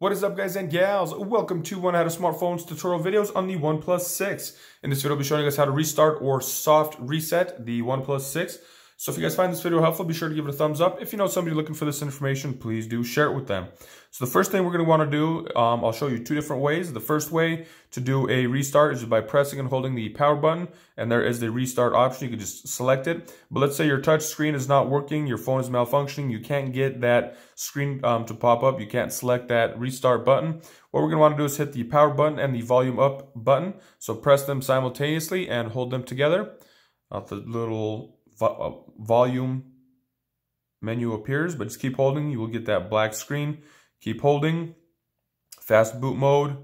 What is up guys and gals? Welcome to One Out of Smartphones tutorial videos on the OnePlus 6. In this video I'll be showing you guys how to restart or soft reset the OnePlus 6. So if you guys find this video helpful, be sure to give it a thumbs up. If you know somebody looking for this information, please do share it with them. So the first thing we're going to want to do, um, I'll show you two different ways. The first way to do a restart is by pressing and holding the power button, and there is the restart option. You can just select it. But let's say your touch screen is not working, your phone is malfunctioning, you can't get that screen um, to pop up, you can't select that restart button. What we're going to want to do is hit the power button and the volume up button. So press them simultaneously and hold them together. Uh, the little vo uh, volume menu appears, but just keep holding. You will get that black screen. Keep holding. Fast boot mode.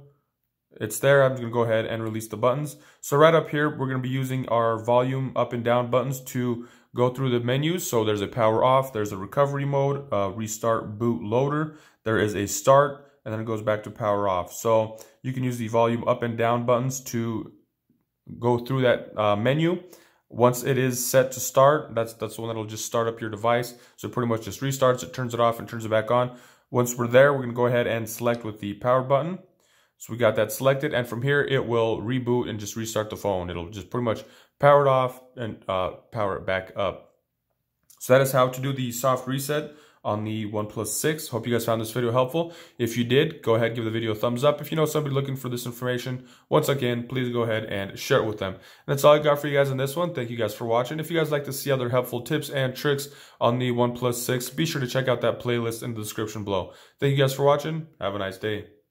It's there. I'm going to go ahead and release the buttons. So right up here, we're going to be using our volume up and down buttons to go through the menus. So there's a power off, there's a recovery mode, a restart boot loader, there is a start, and then it goes back to power off. So you can use the volume up and down buttons to go through that uh, menu. Once it is set to start, that's that's the one that'll just start up your device. So pretty much just restarts it, turns it off, and turns it back on. Once we're there, we're going to go ahead and select with the power button. So we got that selected, and from here it will reboot and just restart the phone. It'll just pretty much power it off and uh, power it back up. So that is how to do the soft reset on the OnePlus 6. Hope you guys found this video helpful. If you did, go ahead give the video a thumbs up. If you know somebody looking for this information, once again, please go ahead and share it with them. And that's all I got for you guys in this one. Thank you guys for watching. If you guys like to see other helpful tips and tricks on the OnePlus 6, be sure to check out that playlist in the description below. Thank you guys for watching. Have a nice day.